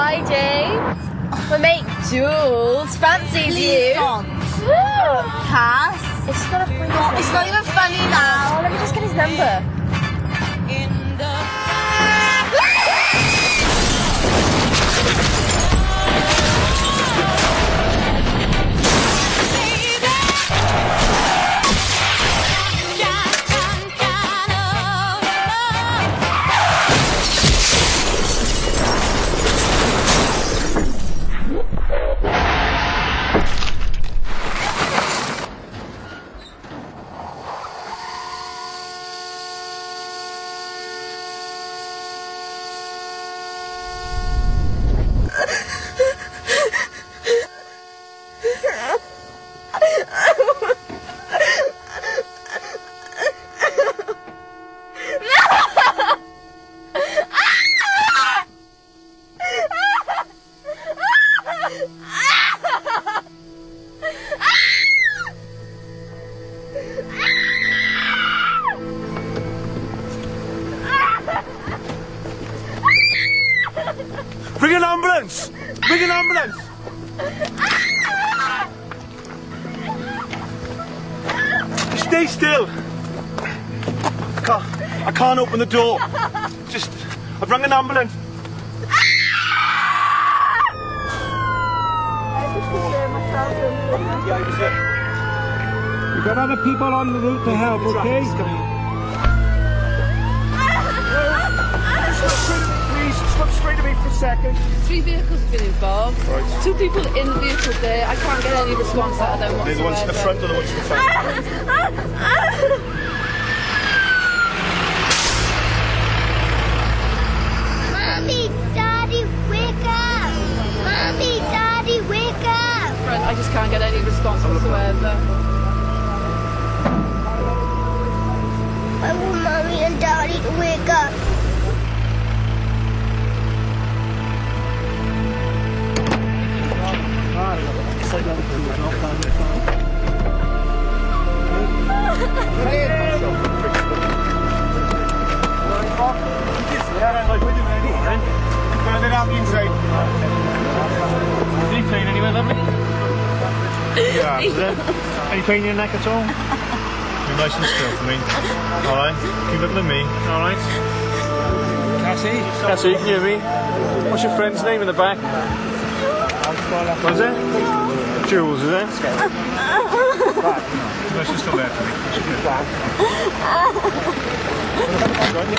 Hi, James. My mate Jules fancies Please you. don't. Cass. It's not a funny it's not even funny now. Let me just get his number. Ring an ambulance! Bring an ambulance! Stay still! I can't, I can't open the door. Just, I've rung an ambulance. Yeah, he was it. We've got other people on the route to help, okay? Please, stop at me for a second. Three vehicles have been involved. Right. Two people in the vehicle there. I can't get any response out of them They're the ones in the front or the ones in the front? Mommy, Daddy, wake up! Mommy, Daddy, wake up! I just can't get any response whatsoever. pounds, is it? Are you cleaning your neck at all? Be nice and still for me. Alright, keep looking at me, alright? Cassie? Cassie, can you hear me? What's your friend's name in the back? What is it? Jules, is it? no, she's still there for me. She's good. Got your